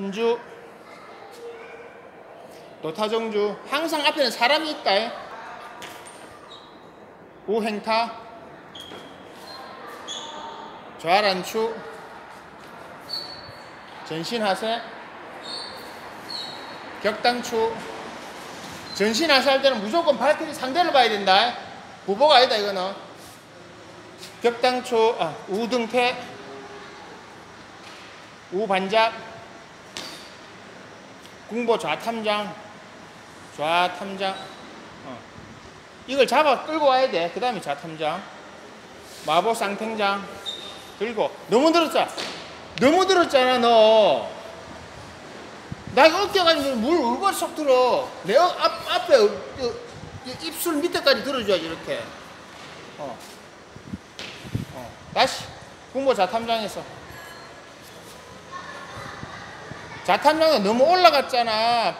전주 노타정주. 항상 앞에는 사람이 있다. 에. 우행타 좌란추 전신하세 격당추. 전신하세 할 때는 무조건 발길이 상대를 봐야 된다. 후보가 아니다 이거는. 격당추 아, 우등태 우반작 궁보 좌탐장 좌탐장 어. 이걸 잡아 끌고 와야 돼. 그 다음에 좌탐장 마보 쌍탱장 들고 너무 들었잖아. 너무 들었잖아 너. 나 이거 어깨가지고 물 울고 쏙 들어. 내 어- 앞, 앞에 어, 어, 이 입술 밑에까지 들어줘야지 이렇게. 어. 어. 다시 궁보 좌탐장에서 자탐장은 너무 올라갔잖아.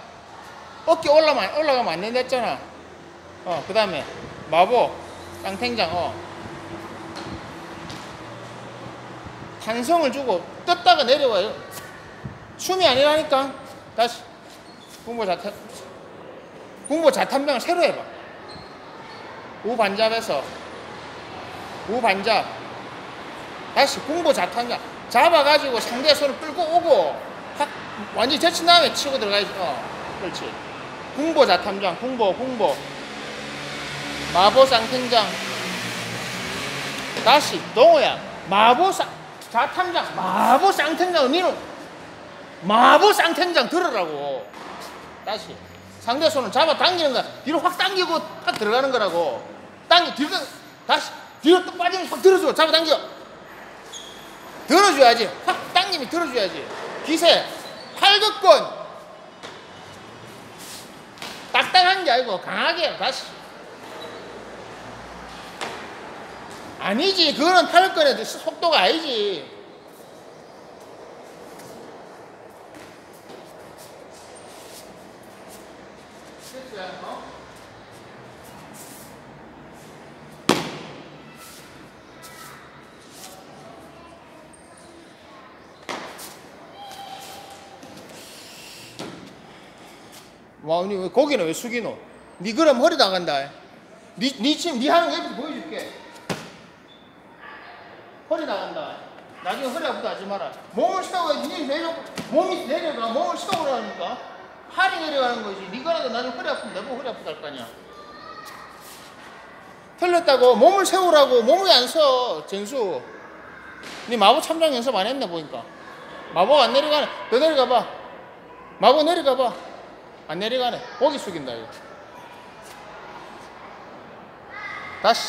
어깨 올라가면, 올라가면 안 된다 했잖아. 어, 그 다음에, 마보, 깡탱장, 어. 탄성을 주고 떴다가 내려와요. 춤이 아니라니까. 다시. 궁보 자탐, 궁보 자탐장을 새로 해봐. 우반잡에서. 우반잡. 다시 궁보 자탐장. 잡아가지고 상대 손을 끌고 오고, 확, 완전히 제친 다음에 치고 들어가야지. 어, 그렇지. 궁보 자탐장, 궁보, 궁보. 마보 쌍탱장. 다시, 동호야. 마보 쌍, 자탐장, 마보 쌍탱장, 니는 마보 쌍탱장 들으라고. 다시. 상대 손을 잡아 당기는 거야. 뒤로 확 당기고 확 들어가는 거라고. 당기, 뒤로, 다시. 뒤로 또 빠지면 확 들어줘. 잡아 당겨. 들어줘야지. 확 당기면 들어줘야지. 기세. 팔극권. 딱딱한 게 아니고 강하게 다시. 아니지. 그거는 팔극권의 속도가 아니지. 어? 와, 언니 왜 거기는 왜 숙이노? 니 그럼 허리 나간다. 니, 니 지금 니 하는 거 옆에서 보여줄게. 허리 나간다. 나중에 허리 아프다 하지 마라. 몸을 세워야지. 니 내려, 몸이 내려가. 몸을 세우라니까. 팔이 내려가는 거지. 니가라도 나중에 허리 아프면 내보고 허리 아프다 할 거 아니야. 틀렸다고. 몸을 세우라고. 몸이 안 서. 전수. 니 마법 참장 연습 안 했네 보니까. 마법 안 내려가네. 더 내려가봐. 마법 내려가봐. 안 내려가네. 고기 숙인다 이거. 다시.